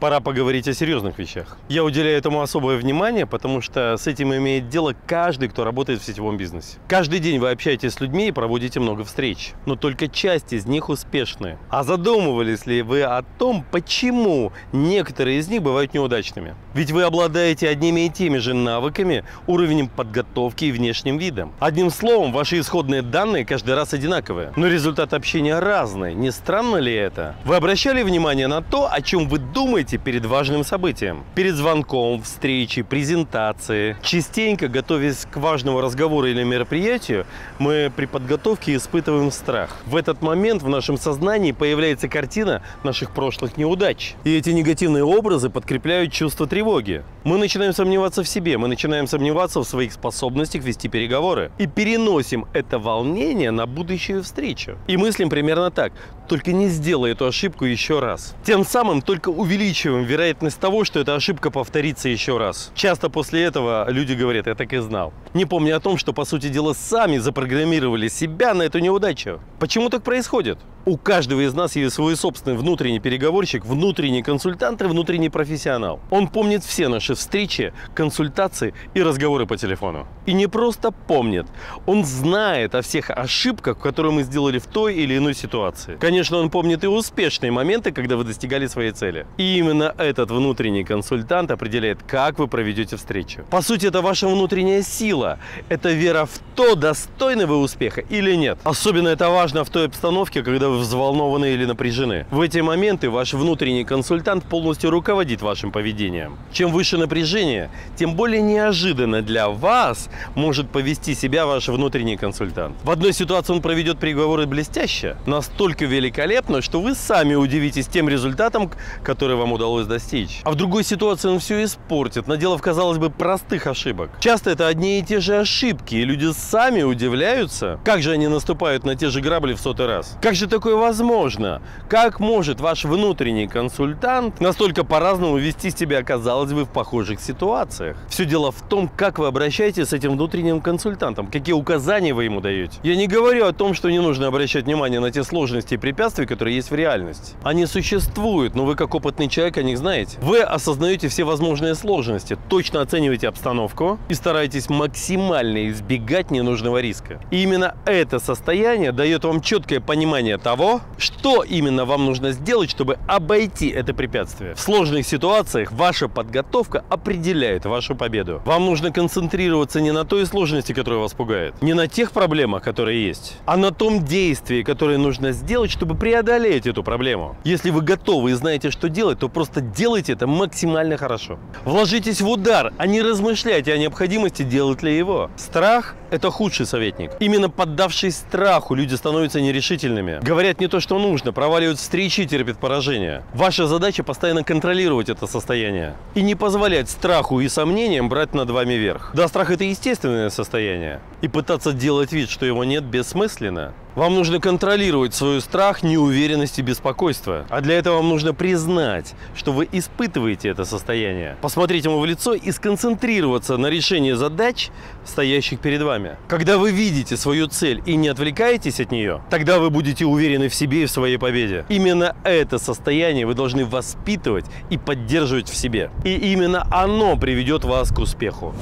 Пора поговорить о серьезных вещах. Я уделяю этому особое внимание, потому что с этим имеет дело каждый, кто работает в сетевом бизнесе. Каждый день вы общаетесь с людьми и проводите много встреч, но только часть из них успешны. А задумывались ли вы о том, почему некоторые из них бывают неудачными? Ведь вы обладаете одними и теми же навыками, уровнем подготовки и внешним видом. Одним словом, ваши исходные данные каждый раз одинаковые, но результат общения разный. Не странно ли это? Вы обращали внимание на то, о чем вы думаете перед важным событием? Перед звонком, встречей, презентацией. Частенько, готовясь к важному разговору или мероприятию, мы при подготовке испытываем страх. В этот момент в нашем сознании появляется картина наших прошлых неудач. И эти негативные образы подкрепляют чувство тревоги. Мы начинаем сомневаться в себе, мы начинаем сомневаться в своих способностях вести переговоры. И переносим это волнение на будущую встречу. И мыслим примерно так. Только не сделай эту ошибку еще раз. Тем самым только увеличиваем вероятность того, что эта ошибка повторится еще раз. Часто после этого люди говорят, я так и знал. Не помня о том, что, по сути дела, сами запрограммировали себя на эту неудачу. Почему так происходит? У каждого из нас есть свой собственный внутренний переговорщик, внутренний консультант и внутренний профессионал. Он помнит все наши встречи, консультации и разговоры по телефону. И не просто помнит, он знает о всех ошибках, которые мы сделали в той или иной ситуации. Конечно, он помнит и успешные моменты, когда вы достигали своей цели. И именно этот внутренний консультант определяет, как вы проведете встречу. По сути, это ваша внутренняя сила. Это вера в то, достойны вы успеха или нет. Особенно это важно в той обстановке, когда взволнованы или напряжены. В эти моменты ваш внутренний консультант полностью руководит вашим поведением. Чем выше напряжение, тем более неожиданно для вас может повести себя ваш внутренний консультант. В одной ситуации он проведет переговоры блестяще, настолько великолепно, что вы сами удивитесь тем результатом, который вам удалось достичь. А в другой ситуации он все испортит, наделав, казалось бы, простых ошибок. Часто это одни и те же ошибки, и люди сами удивляются, как же они наступают на те же грабли в сотый раз. Как же такое возможно? Как может ваш внутренний консультант настолько по-разному вести себя, казалось бы, в похожих ситуациях? Все дело в том, как вы обращаетесь с этим внутренним консультантом, какие указания вы ему даете. Я не говорю о том, что не нужно обращать внимание на те сложности и препятствия, которые есть в реальности. Они существуют, но вы как опытный человек о них знаете. Вы осознаете все возможные сложности, точно оцениваете обстановку и стараетесь максимально избегать ненужного риска. И именно это состояние дает вам четкое понимание того, того, что именно вам нужно сделать, чтобы обойти это препятствие. В сложных ситуациях ваша подготовка определяет вашу победу. Вам нужно концентрироваться не на той сложности, которая вас пугает, не на тех проблемах, которые есть, а на том действии, которое нужно сделать, чтобы преодолеть эту проблему. Если вы готовы и знаете, что делать, то просто делайте это максимально хорошо. Вложитесь в удар, а не размышляйте о необходимости делать ли его. Страх – это худший советник. Именно поддавшись страху, люди становятся нерешительными говорят не то, что нужно, проваливают встречи и терпят поражение. Ваша задача постоянно контролировать это состояние и не позволять страху и сомнениям брать над вами верх. Да, страх это естественное состояние. И пытаться делать вид, что его нет, бессмысленно. Вам нужно контролировать свой страх, неуверенность и беспокойство. А для этого вам нужно признать, что вы испытываете это состояние. Посмотреть ему в лицо и сконцентрироваться на решении задач, стоящих перед вами. Когда вы видите свою цель и не отвлекаетесь от нее, тогда вы будете уверены в себе и в своей победе. Именно это состояние вы должны воспитывать и поддерживать в себе. И именно оно приведет вас к успеху.